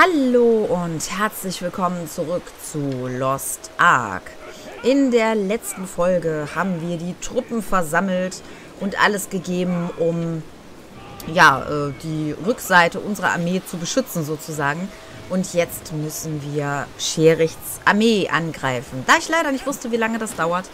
Hallo und herzlich willkommen zurück zu Lost Ark. In der letzten Folge haben wir die Truppen versammelt und alles gegeben, um ja, äh, die Rückseite unserer Armee zu beschützen sozusagen. Und jetzt müssen wir Scherichts Armee angreifen. Da ich leider nicht wusste, wie lange das dauert,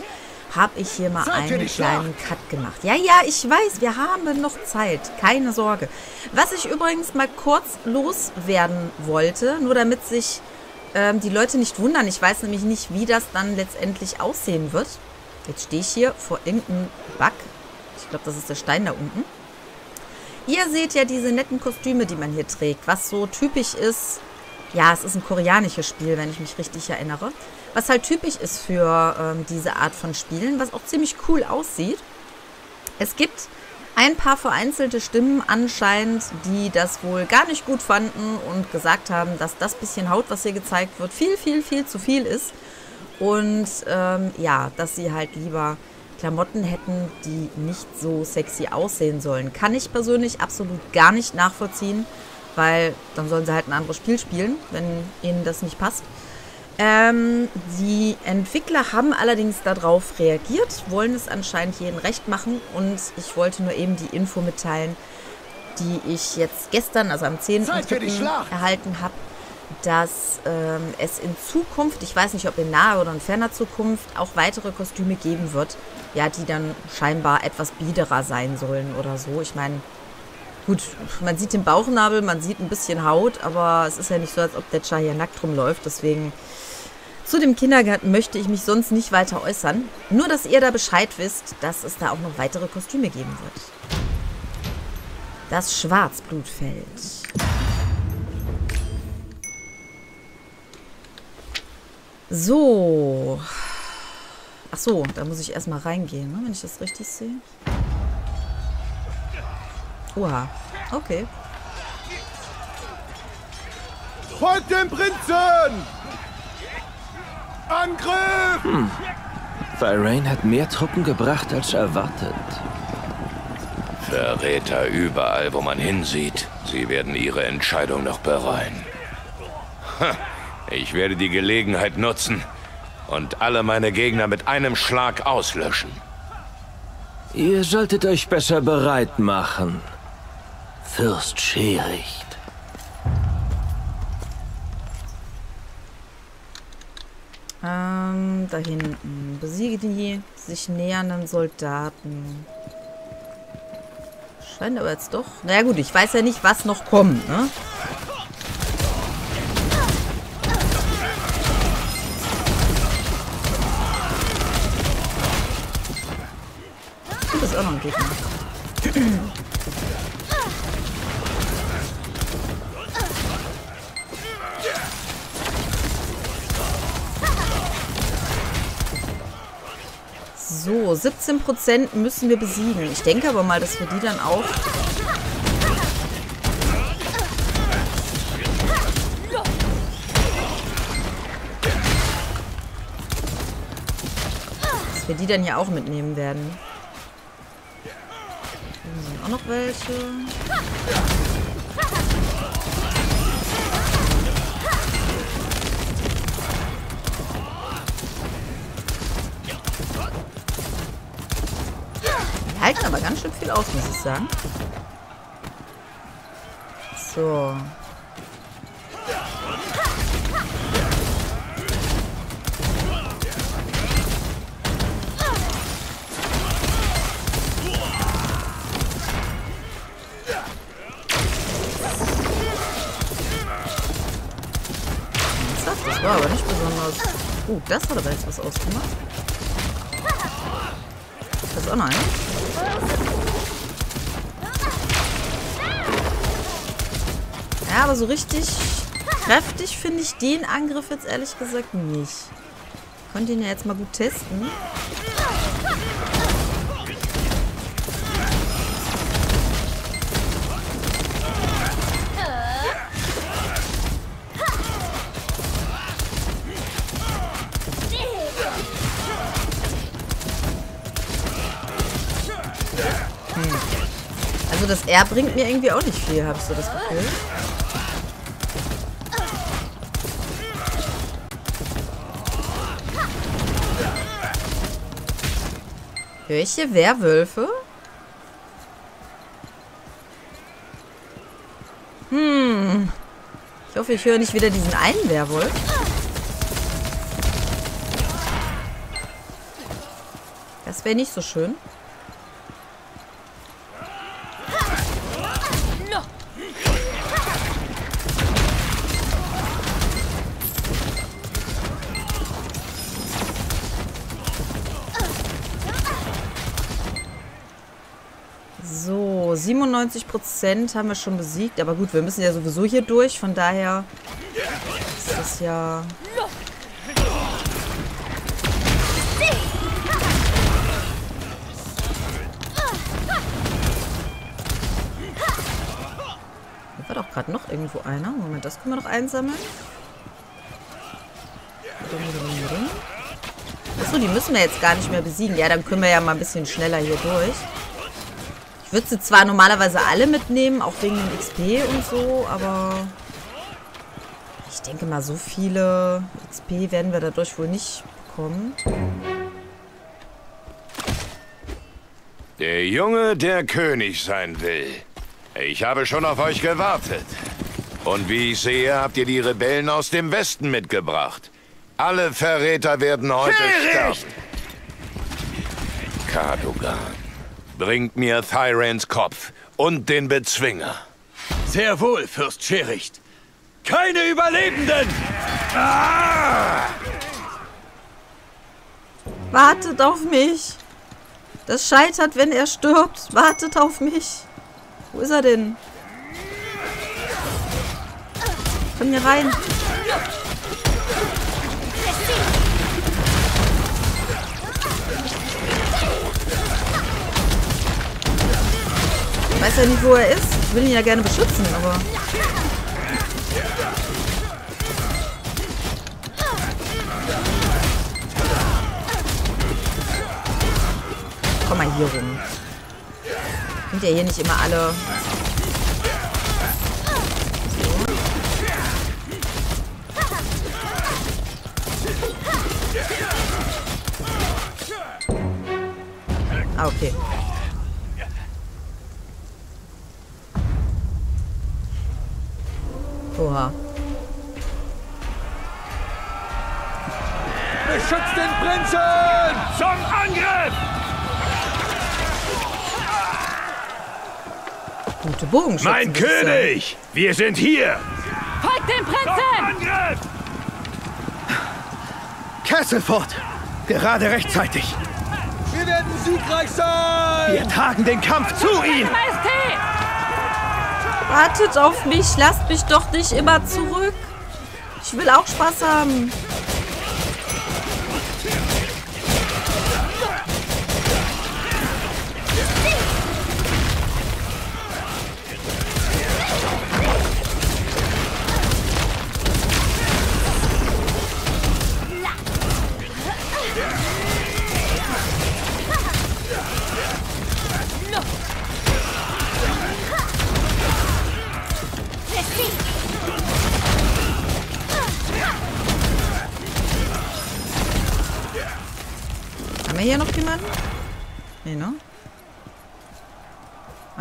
habe ich hier mal einen kleinen Cut gemacht. Ja, ja, ich weiß, wir haben noch Zeit. Keine Sorge. Was ich übrigens mal kurz loswerden wollte, nur damit sich ähm, die Leute nicht wundern. Ich weiß nämlich nicht, wie das dann letztendlich aussehen wird. Jetzt stehe ich hier vor irgendeinem Bug. Ich glaube, das ist der Stein da unten. Ihr seht ja diese netten Kostüme, die man hier trägt, was so typisch ist. Ja, es ist ein koreanisches Spiel, wenn ich mich richtig erinnere. Was halt typisch ist für ähm, diese Art von Spielen, was auch ziemlich cool aussieht. Es gibt ein paar vereinzelte Stimmen anscheinend, die das wohl gar nicht gut fanden und gesagt haben, dass das bisschen Haut, was hier gezeigt wird, viel, viel, viel zu viel ist. Und ähm, ja, dass sie halt lieber Klamotten hätten, die nicht so sexy aussehen sollen. Kann ich persönlich absolut gar nicht nachvollziehen, weil dann sollen sie halt ein anderes Spiel spielen, wenn ihnen das nicht passt. Ähm, die Entwickler haben allerdings darauf reagiert, wollen es anscheinend jedem recht machen und ich wollte nur eben die Info mitteilen, die ich jetzt gestern, also am 10. erhalten habe, dass ähm, es in Zukunft, ich weiß nicht ob in naher oder in ferner Zukunft, auch weitere Kostüme geben wird, ja, die dann scheinbar etwas biederer sein sollen oder so. Ich meine, Gut, man sieht den Bauchnabel, man sieht ein bisschen Haut, aber es ist ja nicht so, als ob der Char hier nackt rumläuft. Deswegen zu dem Kindergarten möchte ich mich sonst nicht weiter äußern. Nur, dass ihr da Bescheid wisst, dass es da auch noch weitere Kostüme geben wird. Das Schwarzblutfeld. So. Ach so, da muss ich erstmal reingehen, ne, wenn ich das richtig sehe. Oha. Okay. Folgt dem Prinzen! Angriff! Hm. Thirain hat mehr Truppen gebracht als erwartet. Verräter überall, wo man hinsieht. Sie werden ihre Entscheidung noch bereuen. Ich werde die Gelegenheit nutzen und alle meine Gegner mit einem Schlag auslöschen. Ihr solltet euch besser bereit machen. Fürst Schericht. Ähm, da hinten. Besiege die sich nähernden Soldaten. Scheint aber jetzt doch... Naja gut, ich weiß ja nicht, was noch kommt, ne? 15% müssen wir besiegen. Ich denke aber mal, dass wir die dann auch... Dass wir die dann hier auch mitnehmen werden. Hier sind auch noch welche. Viel aus, muss ich sagen. So. Das war aber nicht besonders... Uh, das hat aber jetzt was ausgemacht. Das ist auch einer. Ja, aber so richtig kräftig finde ich den Angriff jetzt ehrlich gesagt nicht. Ich konnte ihn ja jetzt mal gut testen. Also das R bringt mir irgendwie auch nicht viel, habe ich so das Gefühl. Welche Werwölfe? Hm. Ich hoffe, ich höre nicht wieder diesen einen Werwolf. Das wäre nicht so schön. So, 97% haben wir schon besiegt. Aber gut, wir müssen ja sowieso hier durch. Von daher ist das ja... Hier war doch gerade noch irgendwo einer. Moment, das können wir noch einsammeln. Achso, die müssen wir jetzt gar nicht mehr besiegen. Ja, dann können wir ja mal ein bisschen schneller hier durch. Ich würde sie zwar normalerweise alle mitnehmen, auch wegen dem XP und so, aber ich denke mal, so viele XP werden wir dadurch wohl nicht bekommen. Der Junge, der König sein will. Ich habe schon auf euch gewartet. Und wie ich sehe, habt ihr die Rebellen aus dem Westen mitgebracht. Alle Verräter werden heute sterben. Kadogan, bringt mir Thyrans Kopf und den Bezwinger. Sehr wohl, Fürst Schericht. Keine Überlebenden! Ah! Wartet auf mich. Das scheitert, wenn er stirbt. Wartet auf mich. Wo ist er denn? Komm hier rein. Weiß ja nicht, wo er ist. Ich will ihn ja gerne beschützen, aber... Komm mal hier rum. Sind ja hier nicht immer alle... Ah, okay. Oha. Beschützt den Prinzen! Zum Angriff! Gute Bogenschützen. Mein. König! Wir sind hier! Folgt dem Zum Prinzen! Angriff! Castleford! Gerade rechtzeitig. Wir werden siegreich sein! Wir tragen den Kampf zu ihm. Majestät! Wartet auf mich, lasst mich doch nicht immer zurück. Ich will auch Spaß haben.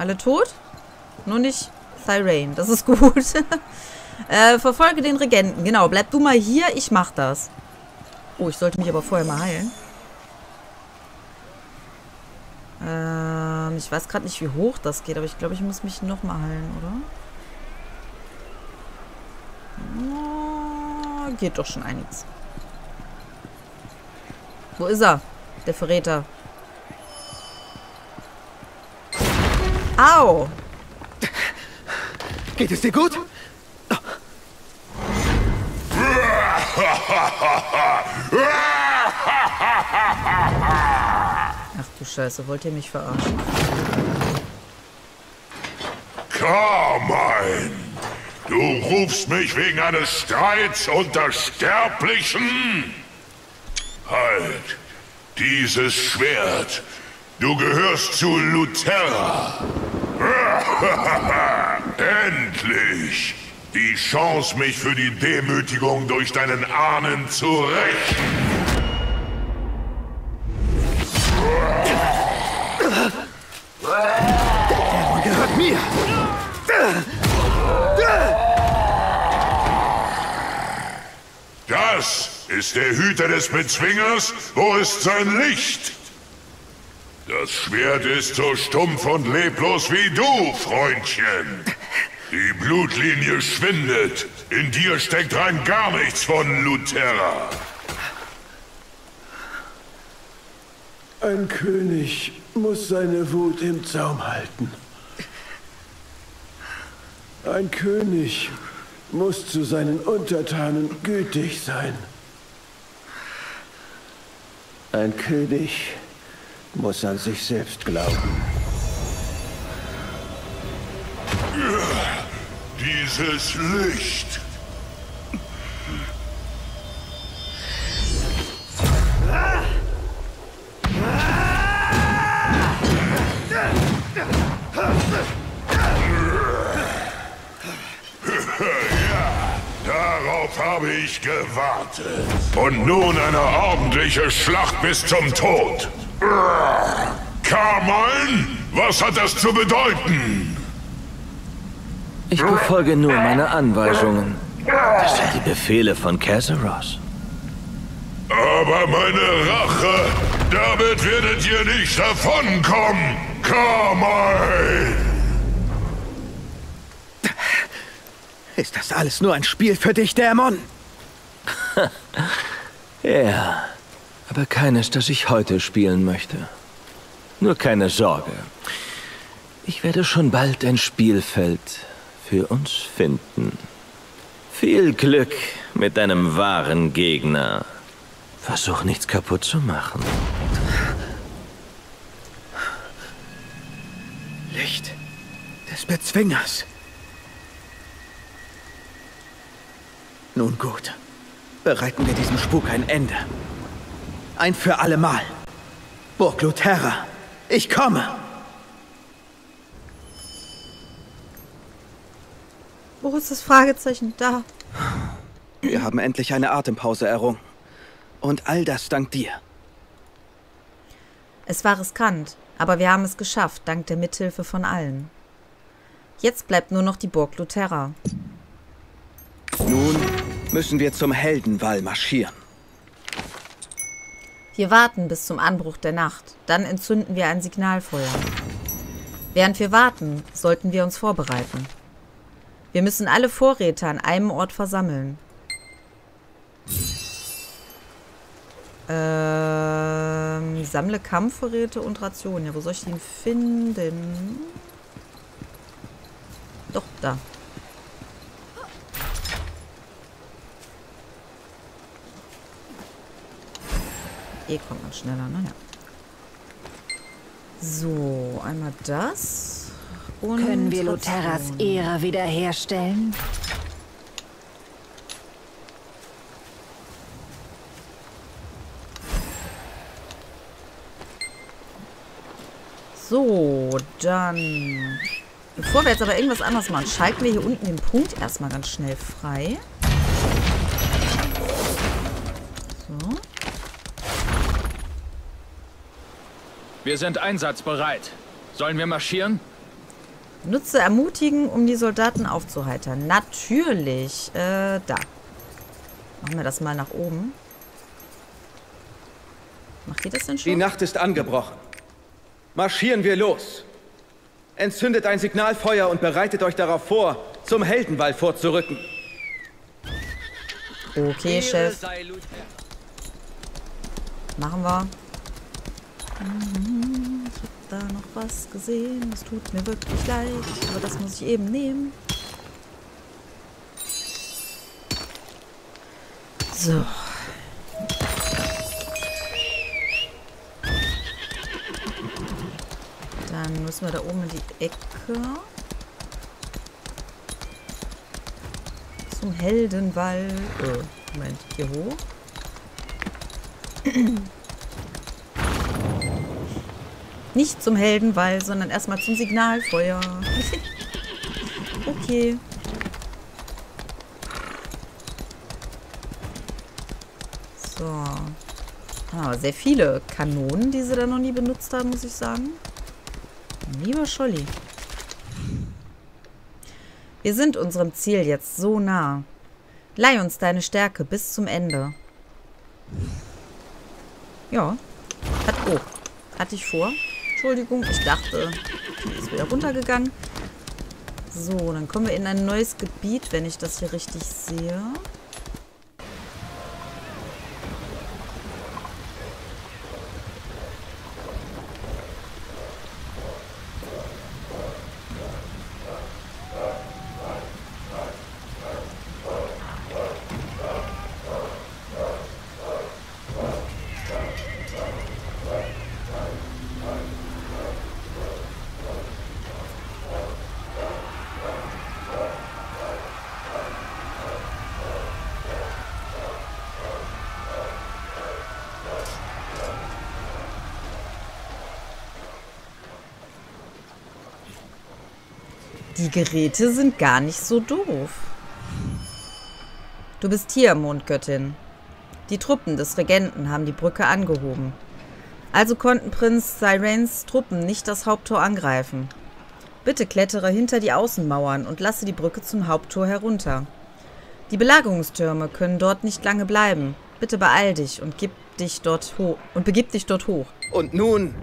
Alle tot? Nur nicht Thyrain. Das ist gut. äh, verfolge den Regenten. Genau, bleib du mal hier. Ich mach das. Oh, ich sollte mich aber vorher mal heilen. Ähm, ich weiß gerade nicht, wie hoch das geht, aber ich glaube, ich muss mich noch mal heilen, oder? Geht doch schon einiges. Wo ist er? Der Verräter. Au! Geht es dir gut? Ach du Scheiße, wollt ihr mich verarschen? Carmine, du rufst mich wegen eines Streits unter Sterblichen? Halt, dieses Schwert. Du gehörst zu Luterra. Endlich! Die Chance, mich für die Demütigung durch deinen Ahnen zu rächen. Der gehört mir! Das ist der Hüter des Bezwingers. Wo ist sein Licht? Das Schwert ist so stumpf und leblos wie du, Freundchen. Die Blutlinie schwindet. In dir steckt rein gar nichts von Luterra. Ein König muss seine Wut im Zaum halten. Ein König muss zu seinen Untertanen gütig sein. Ein König muss an sich selbst glauben. Dieses Licht. Darauf habe ich gewartet. Und nun eine ordentliche Schlacht bis zum Tod. Carmine, was hat das zu bedeuten? Ich befolge nur meine Anweisungen. Das sind die Befehle von Casaros. Aber meine Rache, damit werdet ihr nicht davonkommen, Carmine! Ist das alles nur ein Spiel für dich, Dämon? Ja, aber keines, das ich heute spielen möchte. Nur keine Sorge. Ich werde schon bald ein Spielfeld für uns finden. Viel Glück mit deinem wahren Gegner. Versuch nichts kaputt zu machen. Licht des Bezwingers. Nun gut. Bereiten wir diesem Spuk ein Ende. Ein für allemal. Burg Luterra, ich komme! Wo ist das Fragezeichen? Da. Wir haben endlich eine Atempause errungen. Und all das dank dir. Es war riskant, aber wir haben es geschafft, dank der Mithilfe von allen. Jetzt bleibt nur noch die Burg Luterra. Nun müssen wir zum Heldenwall marschieren. Wir warten bis zum Anbruch der Nacht. Dann entzünden wir ein Signalfeuer. Während wir warten, sollten wir uns vorbereiten. Wir müssen alle Vorräte an einem Ort versammeln. Ähm, sammle Kampfvorräte und Rationen. Ja, wo soll ich den finden? Doch, da. Eh kommt man schneller, naja. So, einmal das. Und Können wir Luterras Rationen. Ehre wiederherstellen? So, dann. Bevor wir jetzt aber irgendwas anderes machen, schalten wir hier unten den Punkt erstmal ganz schnell frei. Wir sind einsatzbereit. Sollen wir marschieren? Nutze Ermutigen, um die Soldaten aufzuheitern. Natürlich. Äh, da. Machen wir das mal nach oben. Macht ihr das denn Die schon? Nacht ist angebrochen. Marschieren wir los. Entzündet ein Signalfeuer und bereitet euch darauf vor, zum Heldenwall vorzurücken. Okay, Chef. Machen wir. Ich hab da noch was gesehen. Es tut mir wirklich leid. Aber das muss ich eben nehmen. So. Dann müssen wir da oben in die Ecke. Zum Heldenwall. Äh, Moment, hier hoch. Nicht zum Heldenwall, sondern erstmal zum Signalfeuer. okay. So. Aber sehr viele Kanonen, die sie da noch nie benutzt haben, muss ich sagen. Lieber Scholli. Wir sind unserem Ziel jetzt so nah. Leih uns deine Stärke bis zum Ende. Ja. Hat, oh. Hatte ich vor. Entschuldigung, ich dachte, ich ist wieder runtergegangen. So, dann kommen wir in ein neues Gebiet, wenn ich das hier richtig sehe. Die Geräte sind gar nicht so doof. Du bist hier, Mondgöttin. Die Truppen des Regenten haben die Brücke angehoben. Also konnten Prinz Sirens Truppen nicht das Haupttor angreifen. Bitte klettere hinter die Außenmauern und lasse die Brücke zum Haupttor herunter. Die Belagerungstürme können dort nicht lange bleiben. Bitte beeil dich und gib dich dort hoch und begib dich dort hoch. Und nun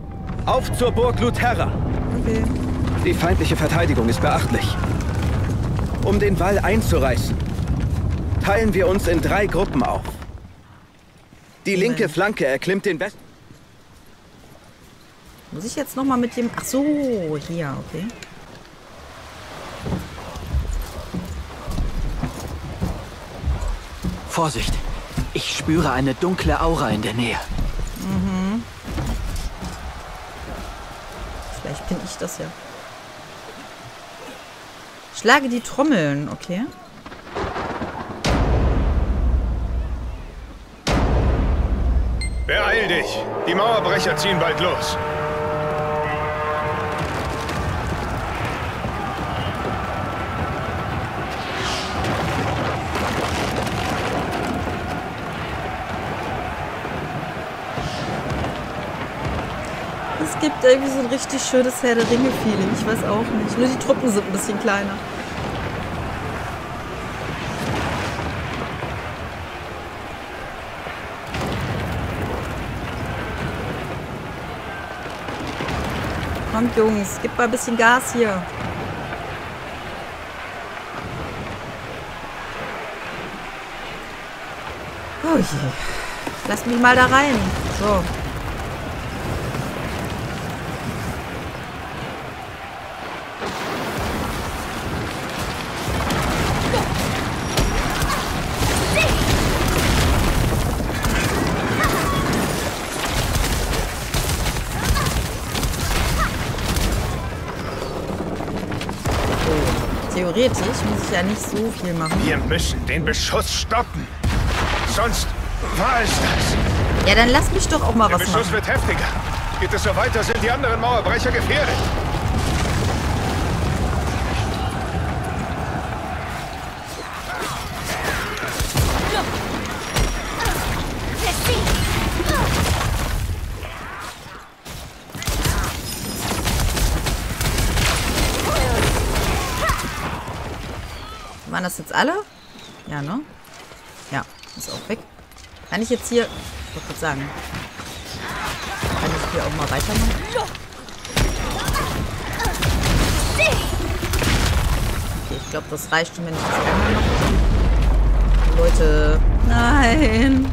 auf zur Burg Luterra. Okay. Die feindliche Verteidigung ist beachtlich. Um den Wall einzureißen, teilen wir uns in drei Gruppen auf. Die linke Flanke erklimmt den West... Muss ich jetzt nochmal mit dem... Ach so, hier, okay. Vorsicht! Ich spüre eine dunkle Aura in der Nähe. Mhm. Vielleicht bin ich das ja. Schlage die Trommeln, okay. Beeil dich! Die Mauerbrecher ziehen bald los. Gibt irgendwie so ein richtig schönes Herr der Ringe-Feeling. Ich weiß auch nicht. Nur die Truppen sind ein bisschen kleiner. Kommt, Jungs, gib mal ein bisschen Gas hier. Oh je. Lass mich mal da rein. So. Ich ja nicht so viel machen. Wir müssen den Beschuss stoppen. Sonst war es das. Ja, dann lass mich doch auch mal Der was Beschuss machen. wird heftiger. Geht es so weiter, sind die anderen Mauerbrecher gefährdet. Jetzt alle? Ja, ne? Ja, ist auch weg. Kann ich jetzt hier... Ich wollte gerade sagen. Kann ich hier auch mal weitermachen? Okay, ich glaube, das reicht schon, wenn ich das einmal mache. Leute. Nein.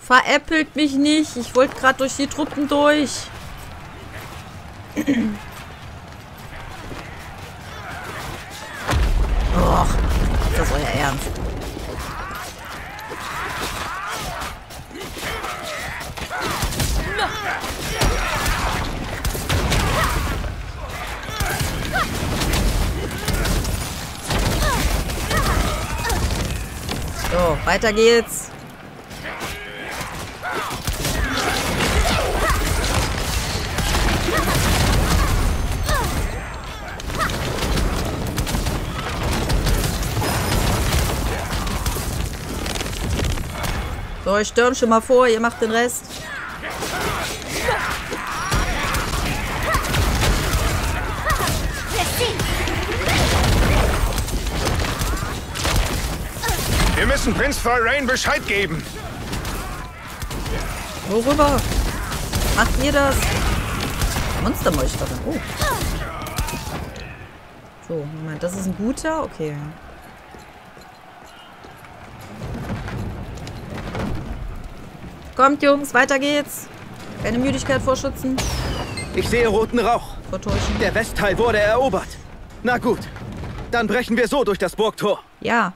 Veräppelt mich nicht. Ich wollte gerade durch die Truppen durch. Weiter geht's. So, ich stürm schon mal vor, ihr macht den Rest. Wir müssen Prinz Forain Bescheid geben. Worüber? Macht ihr das? Monstermeuchterin. Oh. So, Moment, das ist ein guter? Okay. Kommt, Jungs, weiter geht's. Keine Müdigkeit vorschützen. Ich sehe roten Rauch. Vortäuschen. Der Westteil wurde erobert. Na gut, dann brechen wir so durch das Burgtor. Ja.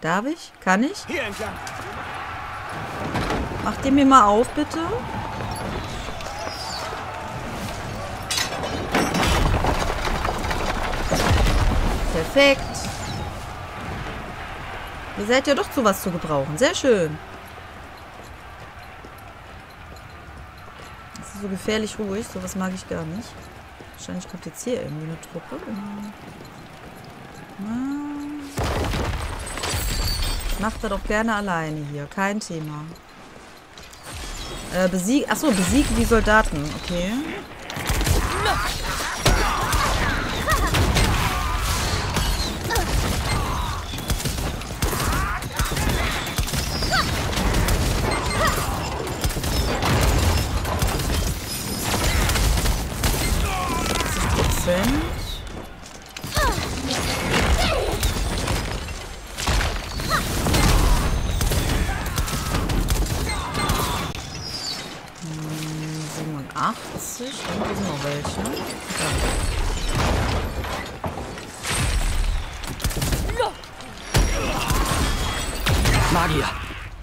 Darf ich? Kann ich? Hier entlang. Macht ihr mir mal auf, bitte? Perfekt. Ihr seid ja doch zu was zu gebrauchen. Sehr schön. Das ist so gefährlich ruhig. Sowas mag ich gar nicht. Wahrscheinlich kommt jetzt hier irgendwie eine Truppe. Na. Ich mach das doch gerne alleine hier. Kein Thema. Äh, besieg... Achso, besiegen die Soldaten. Okay.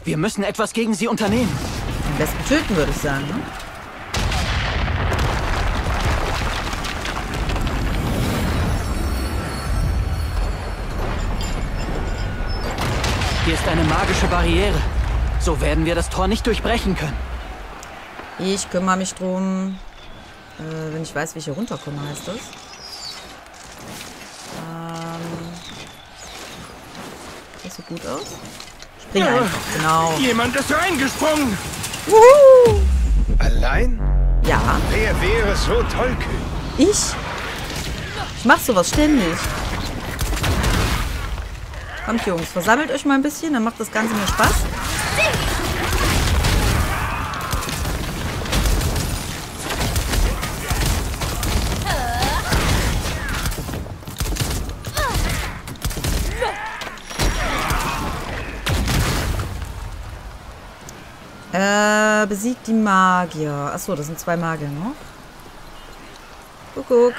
Wir müssen etwas gegen sie unternehmen. Am besten töten, würde ich sagen. Ne? Hier ist eine magische Barriere. So werden wir das Tor nicht durchbrechen können. Ich kümmere mich drum. Äh, wenn ich weiß, wie ich hier runterkomme, heißt das. Ähm, das sieht gut aus. Spring einfach, genau. Jemand ist reingesprungen. Wuhu! Allein? Ja, Wer wäre so tollkühn? ich. Ich mach sowas ständig. Kommt, Jungs, versammelt euch mal ein bisschen, dann macht das Ganze mehr Spaß. Äh, besiegt die Magier. Achso, das sind zwei Magier noch. Guck, guck.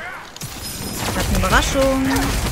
Hab eine Überraschung.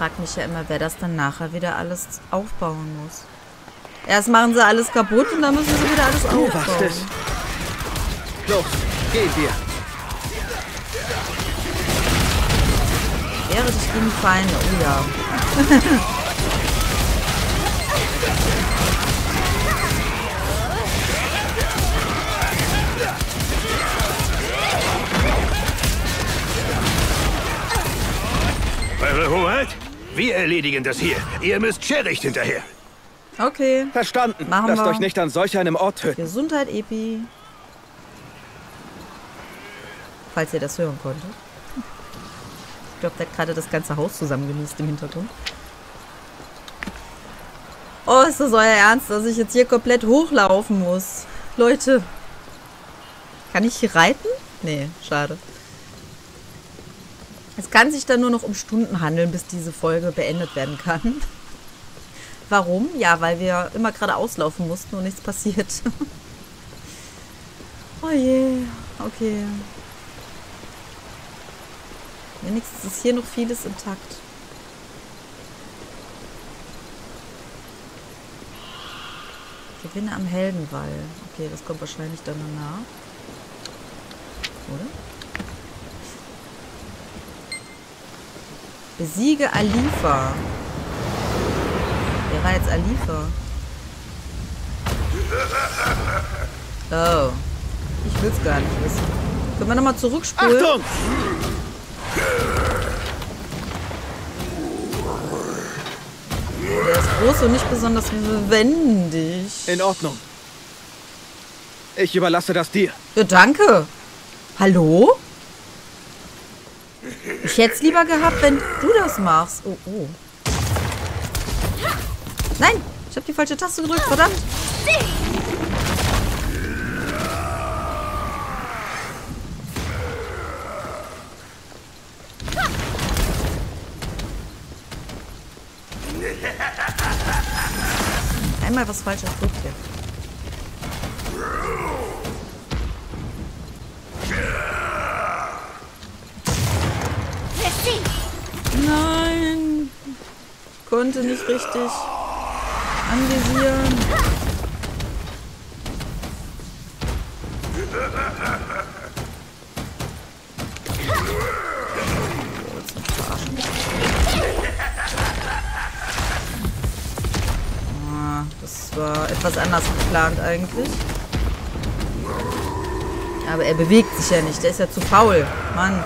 Frage mich ja immer, wer das dann nachher wieder alles aufbauen muss. Erst machen sie alles kaputt und dann müssen sie wieder alles aufbauen. Beobachtet. Los, gehen wir. Ehre dich gegen Feinde. Oh ja. Eure Hoheit? Wir erledigen das hier. Ihr müsst Schericht hinterher. Okay. Verstanden. Machen Lasst wir. euch nicht an solch einem Ort töten. Gesundheit, Epi. Falls ihr das hören konntet. Ich glaube, der hat gerade das ganze Haus zusammengenüsst im Hintergrund. Oh, ist das euer Ernst, dass ich jetzt hier komplett hochlaufen muss? Leute. Kann ich hier reiten? Nee, schade. Es kann sich dann nur noch um Stunden handeln, bis diese Folge beendet werden kann. Warum? Ja, weil wir immer gerade auslaufen mussten und nichts passiert. oh je. Okay. Wenigstens ist hier noch vieles intakt. Gewinne am Heldenwall. Okay, das kommt wahrscheinlich dann danach. Oder? Besiege Alifa. Wer war jetzt Alifa? Oh. Ich will's gar nicht wissen. Können wir nochmal zurückspulen? Achtung! Der ist groß und nicht besonders wendig. In Ordnung. Ich überlasse das dir. Ja, danke. Hallo? Es lieber gehabt, wenn du das machst. Oh, oh. Nein, ich habe die falsche Taste gedrückt, verdammt. Einmal was falsch gedrückt hier. Konnte nicht richtig anvisieren. Ah, Das war etwas anders geplant eigentlich. Aber er bewegt sich ja nicht. Der ist ja zu faul. Mann.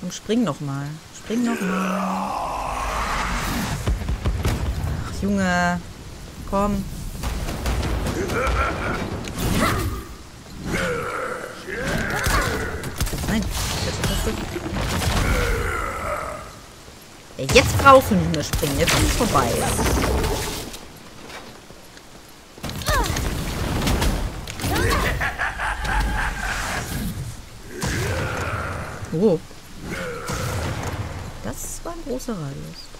Komm, spring noch mal. Spring noch mal. Ach, Junge. Komm. Nein. falsche Taste. Ey, Jetzt brauchst du nicht mehr springen. Jetzt ist es vorbei. Oh. Das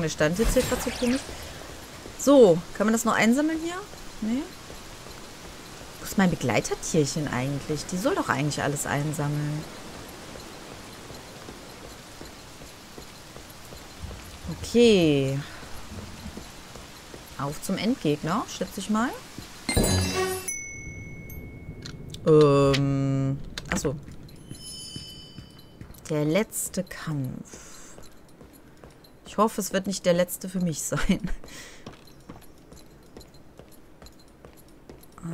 sagen, der stand jetzt hier gerade so komisch. So, kann man das noch einsammeln hier? Nee. Wo ist mein Begleitertierchen eigentlich? Die soll doch eigentlich alles einsammeln. Okay. Auf zum Endgegner, schätze ich mal. Ähm. Achso. Der letzte Kampf. Ich hoffe, es wird nicht der letzte für mich sein.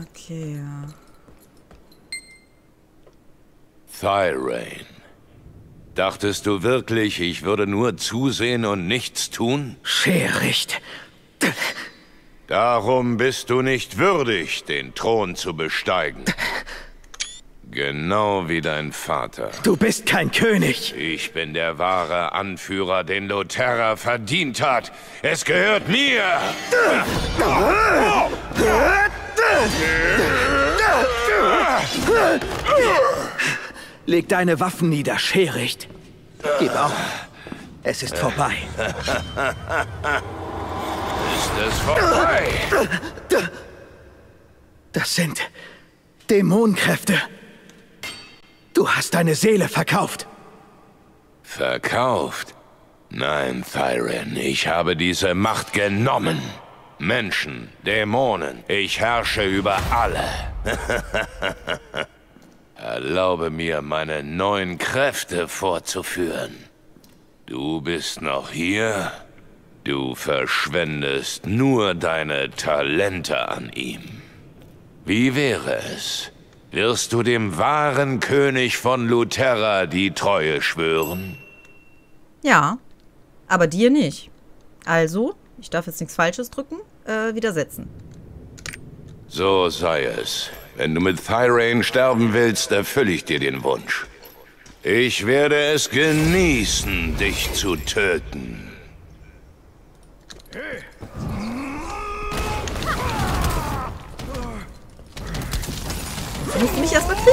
Okay, ja. Thyrain. Dachtest du wirklich, ich würde nur zusehen und nichts tun? Schericht. Darum bist du nicht würdig, den Thron zu besteigen. Genau wie dein Vater. Du bist kein König. Ich bin der wahre Anführer, den Loterra verdient hat. Es gehört mir. Leg deine Waffen nieder, Schericht. Gib auf. Es ist vorbei. Ist es vorbei? Das sind Dämonenkräfte. Du hast deine Seele verkauft. Verkauft? Nein, Thyren, ich habe diese Macht genommen. Menschen, Dämonen, ich herrsche über alle. Erlaube mir, meine neuen Kräfte vorzuführen. Du bist noch hier? Du verschwendest nur deine Talente an ihm. Wie wäre es, Wirst du dem wahren König von Luterra die Treue schwören? Ja, aber dir nicht. Also, ich darf jetzt nichts Falsches drücken, äh, widersetzen. So sei es. Wenn du mit Thyrain sterben willst, erfülle ich dir den Wunsch. Ich werde es genießen, dich zu töten. Du mich erstmal kriegen.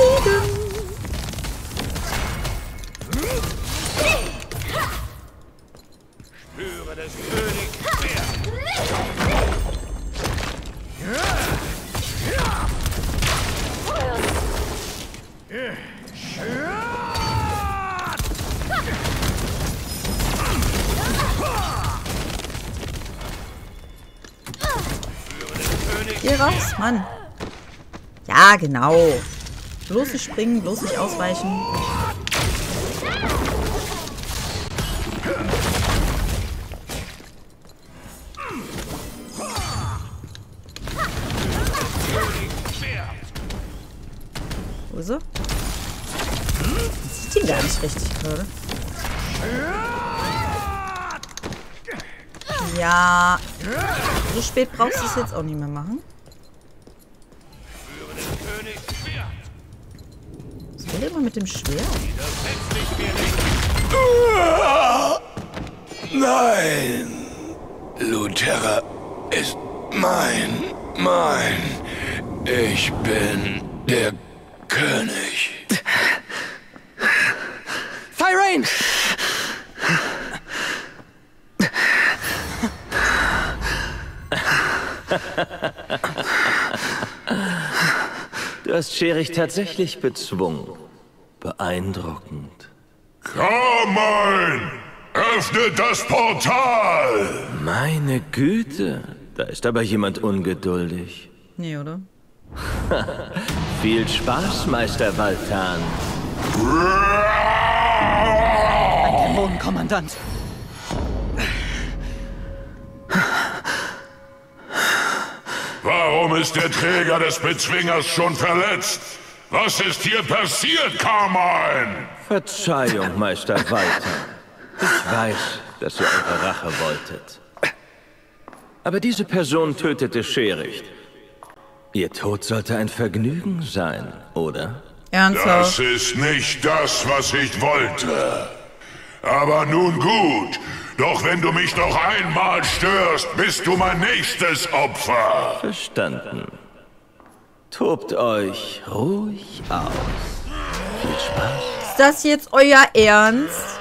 Spüre des Königs. Geh raus, Mann. Ja, genau. Bloß nicht springen, bloß nicht ausweichen. Wo ist er? Ich sieht ihn gar nicht richtig gerade. Ja. So spät brauchst du es jetzt auch nicht mehr machen. Was will der immer mit dem Schwert? Nein! Luterra ist mein, mein. Ich bin der König. Thyrain! Du hast Scherich tatsächlich bezwungen. Beeindruckend. Carmine! Öffnet das Portal! Meine Güte, da ist aber jemand ungeduldig. Nee, oder? Viel Spaß, Meister Valtan. Dämonenkommandant. Warum ist der Träger des Bezwingers schon verletzt? Was ist hier passiert, Carmine? Verzeihung, Meister Valtan. Ich weiß, dass ihr eure Rache wolltet. Aber diese Person tötete Schericht. Ihr Tod sollte ein Vergnügen sein, oder? Das ist nicht das, was ich wollte. Aber nun gut. Doch wenn du mich noch einmal störst, bist du mein nächstes Opfer. Verstanden. Tobt euch ruhig aus. Viel Spaß. Ist das jetzt euer Ernst?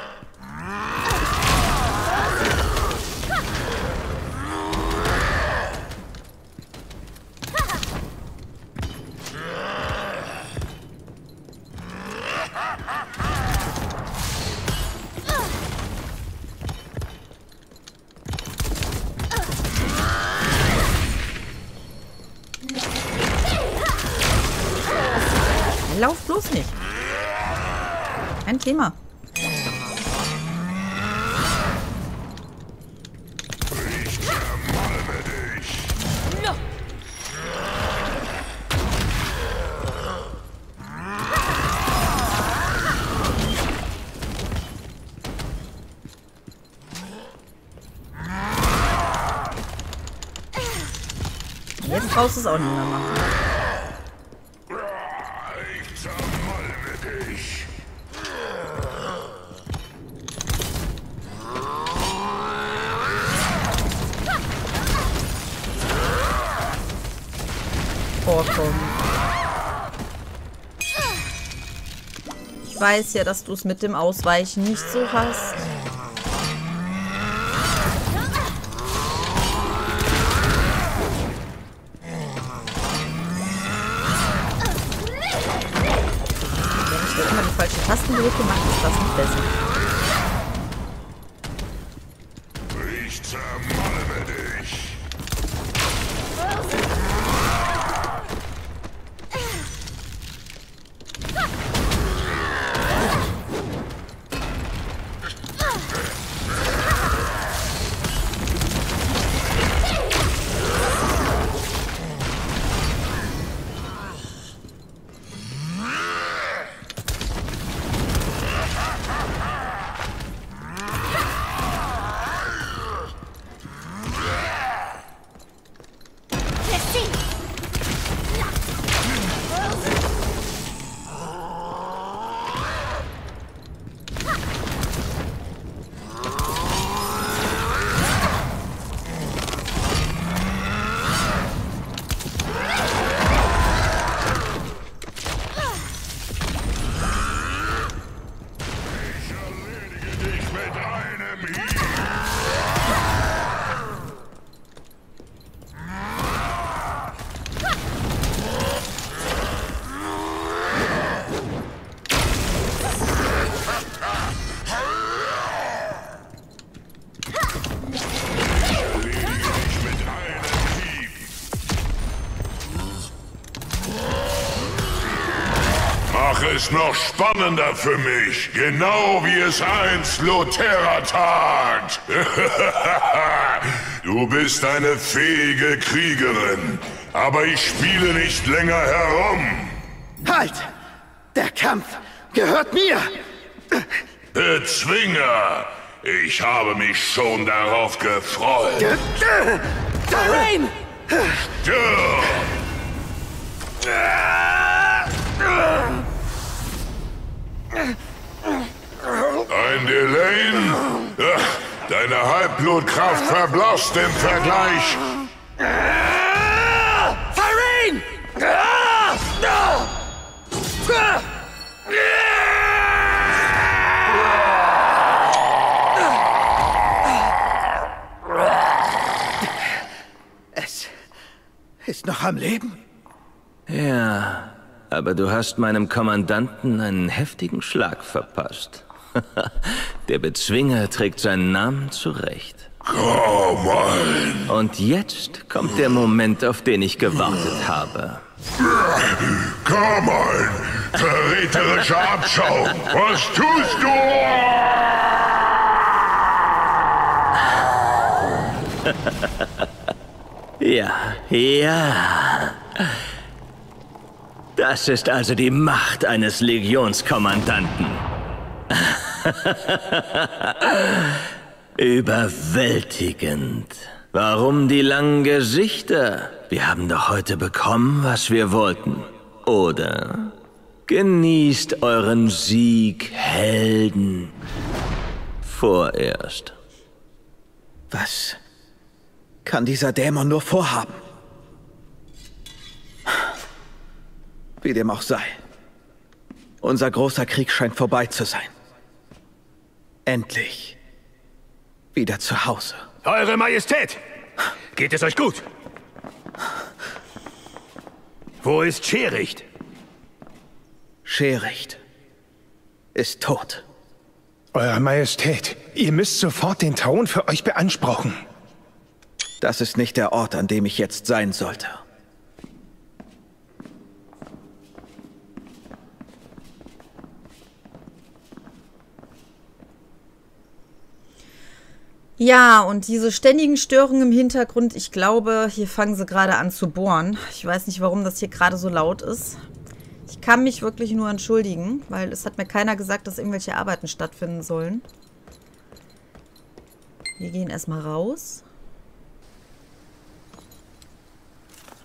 Brauchst du es auch nicht mehr machen. Vorkommen. Ich weiß ja, dass du es mit dem Ausweichen nicht so hast. Immer die falschen Tasten drücke, macht es das nicht besser. Noch spannender für mich, genau wie es einst Lothera tat. du bist eine fähige Kriegerin, aber ich spiele nicht länger herum. Halt! Der Kampf gehört mir! Bezwinger, ich habe mich schon darauf gefreut. Terrain! Stirb! Ein Delane? Deine Halbblutkraft verblasst im Vergleich. Terrain! Es ist noch am Leben. Ja, aber du hast meinem Kommandanten einen heftigen Schlag verpasst. Der Bezwinger trägt seinen Namen zurecht. Komm ein. Und jetzt kommt der Moment, auf den ich gewartet habe. Komm ein. Verräterischer Abschau. Was tust du? Ja, ja. Das ist also die Macht eines Legionskommandanten. Überwältigend. Warum die langen Gesichter? Wir haben doch heute bekommen, was wir wollten. Oder? Genießt euren Sieg, Helden. Vorerst. Was kann dieser Dämon nur vorhaben? Wie dem auch sei. Unser großer Krieg scheint vorbei zu sein. Endlich. Wieder zu Hause. Eure Majestät! Geht es euch gut? Wo ist Schericht? Schericht ist tot. Eure Majestät, ihr müsst sofort den Thron für euch beanspruchen. Das ist nicht der Ort, an dem ich jetzt sein sollte. Ja, und diese ständigen Störungen im Hintergrund, ich glaube, hier fangen sie gerade an zu bohren. Ich weiß nicht, warum das hier gerade so laut ist. Ich kann mich wirklich nur entschuldigen, weil es hat mir keiner gesagt, dass irgendwelche Arbeiten stattfinden sollen. Wir gehen erstmal raus.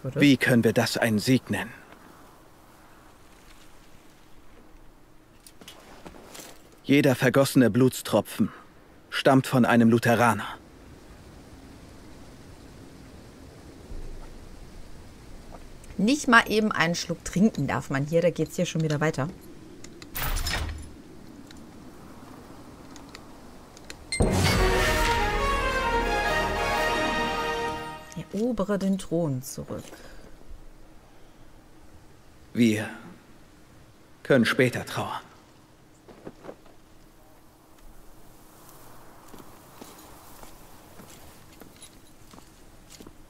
Wie können wir das einen Sieg nennen? Jeder vergossene Blutstropfen stammt von einem Lutheraner. Nicht mal eben einen Schluck trinken darf man hier, da geht es hier schon wieder weiter. Erobere den Thron zurück. Wir können später trauern.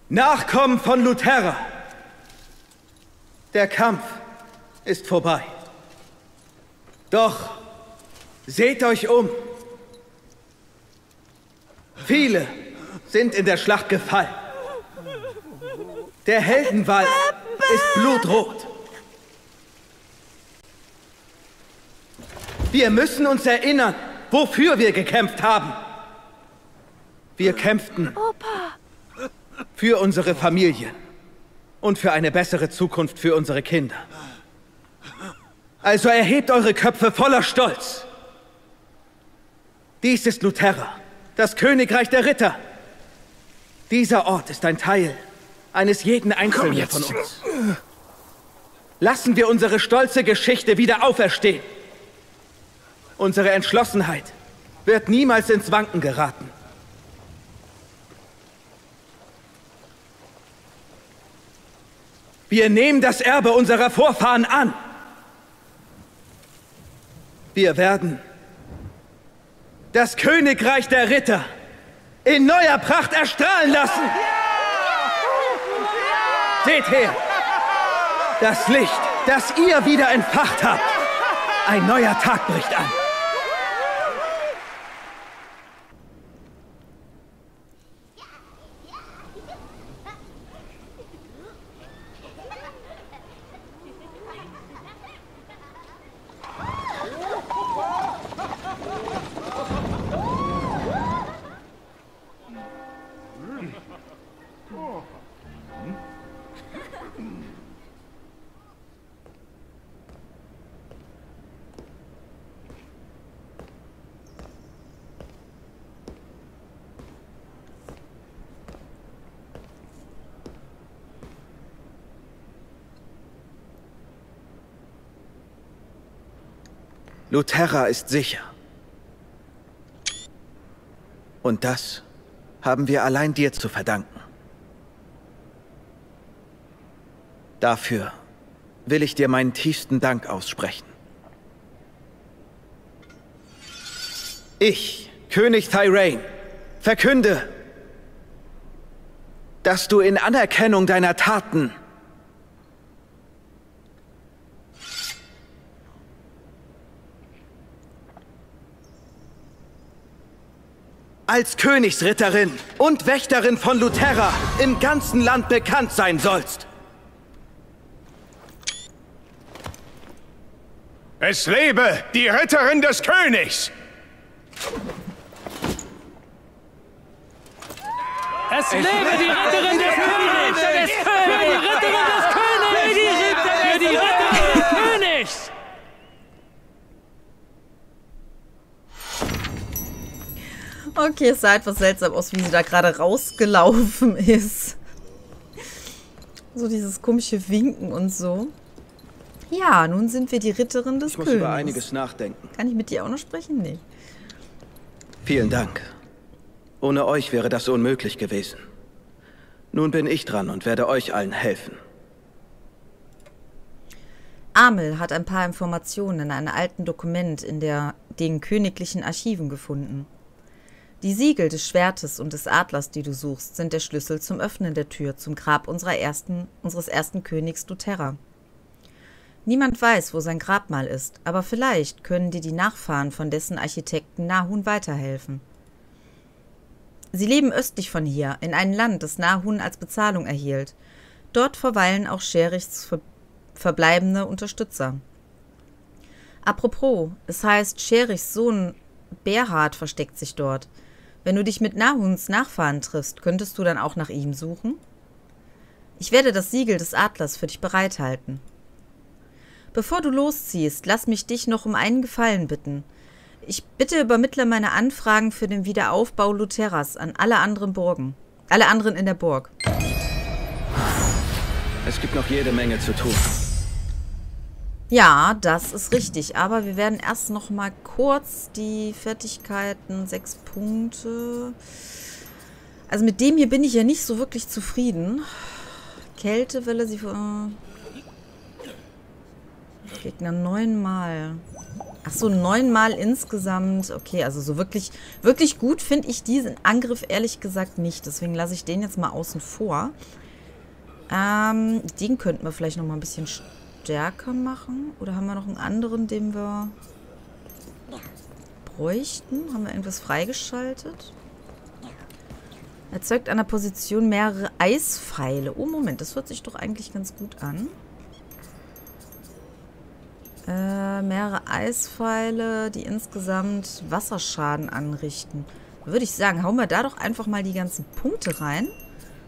Nachkommen von Luther! Der Kampf ist vorbei. Doch seht euch um. Viele sind in der Schlacht gefallen. Der Heldenwall ist blutrot. Wir müssen uns erinnern, wofür wir gekämpft haben. Wir kämpften für unsere Familien und für eine bessere Zukunft für unsere Kinder. Also erhebt eure Köpfe voller Stolz. Dies ist Luthera, das Königreich der Ritter. Dieser Ort ist ein Teil eines jeden Einzelnen von uns. Lassen wir unsere stolze Geschichte wieder auferstehen. Unsere Entschlossenheit wird niemals ins Wanken geraten. Wir nehmen das Erbe unserer Vorfahren an. Wir werden das Königreich der Ritter in neuer Pracht erstrahlen lassen. Seht her, das Licht, das ihr wieder entfacht habt. Ein neuer Tag bricht an. Luterra ist sicher. Und das haben wir allein dir zu verdanken. Dafür will ich dir meinen tiefsten Dank aussprechen. Ich, König Thyrain, verkünde, dass du in Anerkennung deiner Taten als Königsritterin und Wächterin von Luterra im ganzen Land bekannt sein sollst. Es lebe die Ritterin des Königs! Es lebe die Ritterin des Königs! Für die Ritterin des Königs! Für die Ritterin des Königs! Okay, es sah etwas seltsam aus, wie sie da gerade rausgelaufen ist. So dieses komische Winken und so. Ja, nun sind wir die Ritterin des Ich muss Königs. über einiges nachdenken. Kann ich mit dir auch noch sprechen? Nee. Vielen Dank. Ohne euch wäre das unmöglich gewesen. Nun bin ich dran und werde euch allen helfen. Amel hat ein paar Informationen in einem alten Dokument in der, den königlichen Archiven gefunden. Die Siegel des Schwertes und des Adlers, die du suchst, sind der Schlüssel zum Öffnen der Tür zum Grab unserer ersten, unseres ersten Königs Duterra. Niemand weiß, wo sein Grabmal ist, aber vielleicht können dir die Nachfahren von dessen Architekten Nahun weiterhelfen. Sie leben östlich von hier, in einem Land, das Nahun als Bezahlung erhielt. Dort verweilen auch Scherichs ver verbleibende Unterstützer. Apropos, es heißt, Scherichs Sohn Berhard versteckt sich dort. Wenn du dich mit Nahuns Nachfahren triffst, könntest du dann auch nach ihm suchen? Ich werde das Siegel des Adlers für dich bereithalten. Bevor du losziehst, lass mich dich noch um einen Gefallen bitten. Ich bitte übermittle meine Anfragen für den Wiederaufbau Lutheras an alle anderen Burgen. Alle anderen in der Burg. Es gibt noch jede Menge zu tun. Ja, das ist richtig. Aber wir werden erst noch mal kurz die Fertigkeiten, sechs Punkte. Also mit dem hier bin ich ja nicht so wirklich zufrieden. Kältewelle, sie... Äh, Gegner neunmal. Ach so, neunmal insgesamt. Okay, also so wirklich, wirklich gut finde ich diesen Angriff ehrlich gesagt nicht. Deswegen lasse ich den jetzt mal außen vor. Ähm, den könnten wir vielleicht noch mal ein bisschen stärker machen. Oder haben wir noch einen anderen, den wir bräuchten? Haben wir irgendwas freigeschaltet? Erzeugt an der Position mehrere Eispfeile. Oh, Moment, das hört sich doch eigentlich ganz gut an. Äh, mehrere Eispfeile, die insgesamt Wasserschaden anrichten. Würde ich sagen, hauen wir da doch einfach mal die ganzen Punkte rein.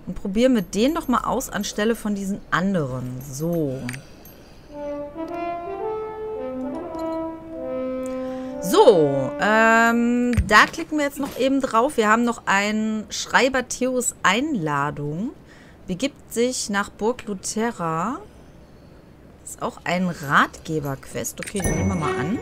Und probieren wir den doch mal aus anstelle von diesen anderen. So. So, ähm, da klicken wir jetzt noch eben drauf. Wir haben noch ein Schreiber Theos Einladung. Begibt sich nach Burg Luterra. Ist auch ein Ratgeber-Quest. Okay, den nehmen wir mal an.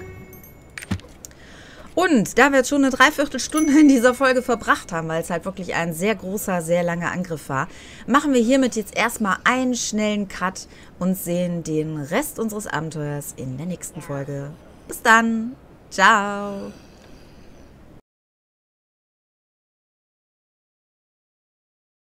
Und da wir jetzt schon eine Dreiviertelstunde in dieser Folge verbracht haben, weil es halt wirklich ein sehr großer, sehr langer Angriff war, machen wir hiermit jetzt erstmal einen schnellen Cut und sehen den Rest unseres Abenteuers in der nächsten Folge. Bis dann. Ciao.